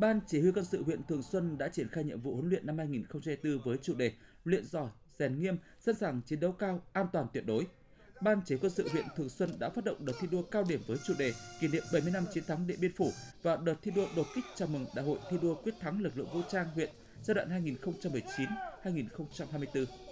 Ban Chỉ huy quân sự huyện Thường Xuân đã triển khai nhiệm vụ huấn luyện năm 2024 với chủ đề luyện giỏi, rèn nghiêm, sẵn sàng chiến đấu cao, an toàn tuyệt đối. Ban Chỉ huy quân sự huyện Thường Xuân đã phát động đợt thi đua cao điểm với chủ đề kỷ niệm 70 năm chiến thắng Điện Biên Phủ và đợt thi đua đột kích chào mừng Đại hội thi đua quyết thắng lực lượng vũ trang huyện giai đoạn 2019-2024.